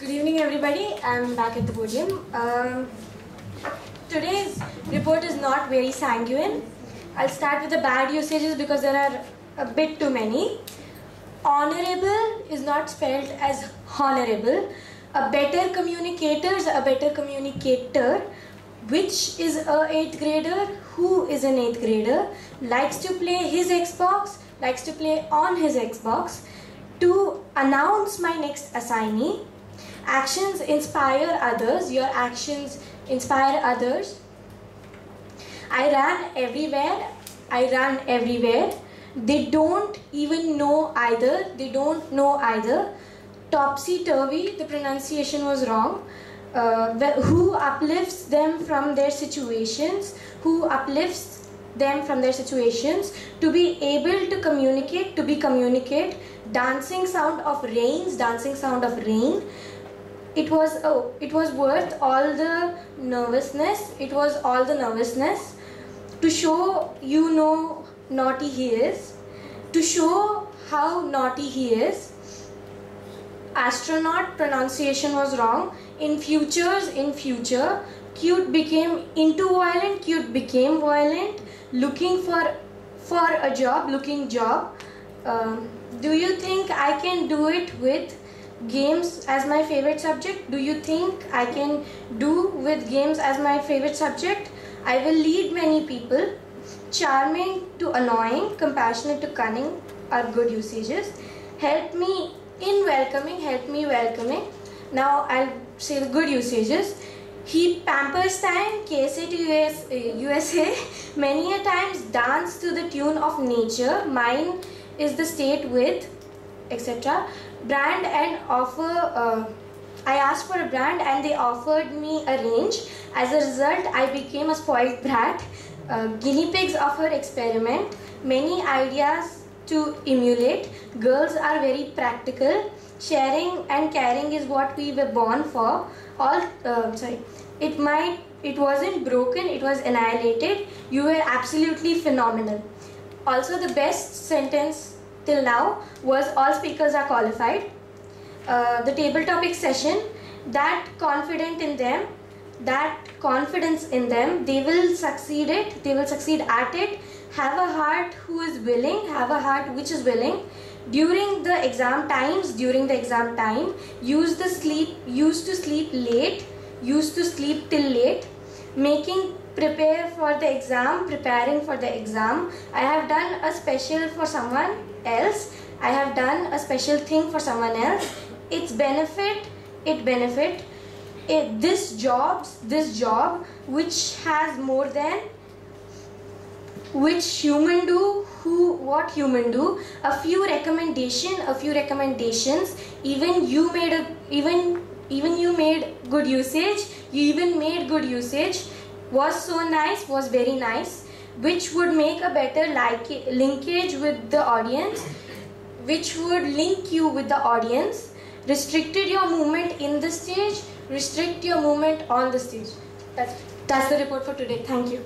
Good evening, everybody. I'm back at the podium. Um, today's report is not very sanguine. I'll start with the bad usages because there are a bit too many. Honorable is not spelled as honorable. A better communicator is a better communicator. Which is a 8th grader? Who is an 8th grader? Likes to play his Xbox, likes to play on his Xbox. To announce my next assignee, actions inspire others, your actions inspire others. I ran everywhere, I run everywhere. They don't even know either, they don't know either. Topsy turvy, the pronunciation was wrong. Uh, who uplifts them from their situations, who uplifts them from their situations to be able to communicate, to be communicate. Dancing sound of rains, dancing sound of rain it was oh it was worth all the nervousness it was all the nervousness to show you know naughty he is to show how naughty he is. Astronaut pronunciation was wrong. In futures in future cute became into violent cute became violent looking for for a job looking job. Um, do you think i can do it with games as my favorite subject? Do you think i can do with games as my favorite subject? I will lead many people. Charming to annoying compassionate to cunning are good usages. Help me in welcoming help me welcoming. Now i'll say the good usages. He pampers time KSA to US, uh, USA many a times dance to the tune of nature. Mine is the state with etc brand and offer uh, i asked for a brand and they offered me a range. As a result i became a spoiled brat. Uh, guinea pigs offer experiment. Many ideas to emulate. Girls are very practical. Sharing and caring is what we were born for. All uh, sorry. It might it wasn't broken it was annihilated. You were absolutely phenomenal. Also the best sentence till now was all speakers are qualified. Uh, the table topic session, that confident in them, that confidence in them, they will succeed it, they will succeed at it. Have a heart who is willing, have a heart which is willing. During the exam times, during the exam time, use the sleep, used to sleep late, used to sleep till late, making prepare for the exam, preparing for the exam. I have done a special for someone else. I have done a special thing for someone else. It's benefit, it benefit. It, this jobs, this job which has more than which human do who what human do a few recommendation a few recommendations even you made a even even you made good usage you even made good usage was so nice was very nice which would make a better like linkage with the audience which would link you with the audience. Restricted your movement in the stage restrict your movement on the stage. That's that's the report for today. Thank you